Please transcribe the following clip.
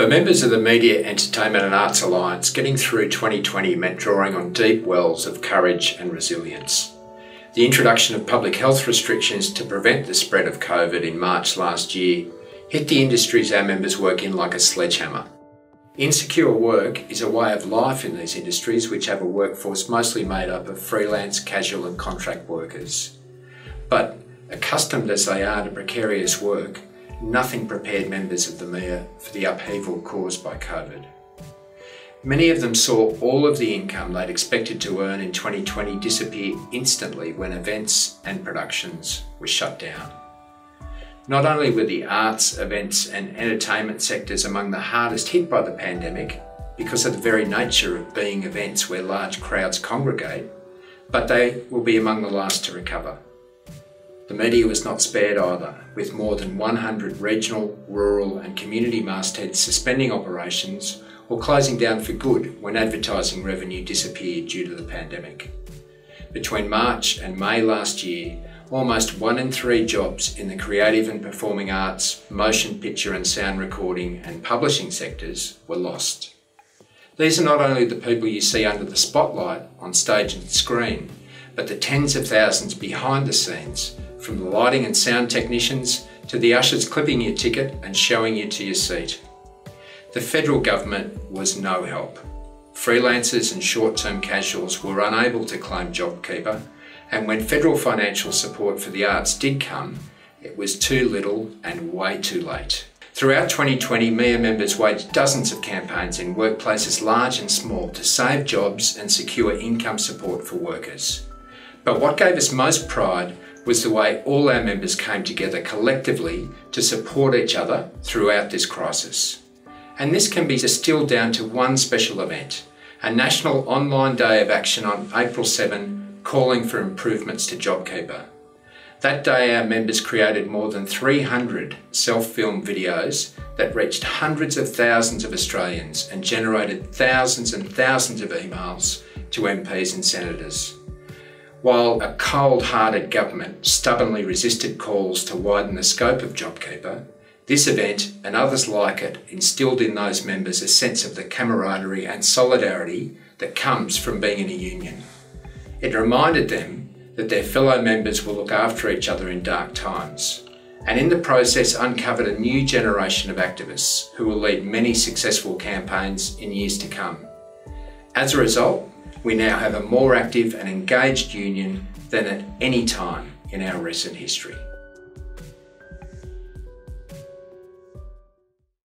For members of the Media, Entertainment and Arts Alliance, getting through 2020 meant drawing on deep wells of courage and resilience. The introduction of public health restrictions to prevent the spread of COVID in March last year hit the industries our members work in like a sledgehammer. Insecure work is a way of life in these industries which have a workforce mostly made up of freelance, casual and contract workers. But accustomed as they are to precarious work, nothing prepared members of the MEAA for the upheaval caused by COVID. Many of them saw all of the income they'd expected to earn in 2020 disappear instantly when events and productions were shut down. Not only were the arts, events and entertainment sectors among the hardest hit by the pandemic because of the very nature of being events where large crowds congregate, but they will be among the last to recover. The media was not spared either, with more than 100 regional, rural and community mastheads suspending operations or closing down for good when advertising revenue disappeared due to the pandemic. Between March and May last year, almost one in three jobs in the creative and performing arts, motion picture and sound recording and publishing sectors were lost. These are not only the people you see under the spotlight on stage and screen, but the tens of thousands behind the scenes from the lighting and sound technicians to the ushers clipping your ticket and showing you to your seat. The federal government was no help. Freelancers and short-term casuals were unable to claim JobKeeper and when federal financial support for the arts did come, it was too little and way too late. Throughout 2020, MEAA members waged dozens of campaigns in workplaces large and small to save jobs and secure income support for workers. But what gave us most pride was the way all our members came together collectively to support each other throughout this crisis. And this can be distilled down to one special event, a national online day of action on April 7 calling for improvements to JobKeeper. That day our members created more than 300 self-filmed videos that reached hundreds of thousands of Australians and generated thousands and thousands of emails to MPs and senators. While a cold-hearted government stubbornly resisted calls to widen the scope of JobKeeper, this event and others like it instilled in those members a sense of the camaraderie and solidarity that comes from being in a union. It reminded them that their fellow members will look after each other in dark times, and in the process uncovered a new generation of activists who will lead many successful campaigns in years to come. As a result, we now have a more active and engaged union than at any time in our recent history.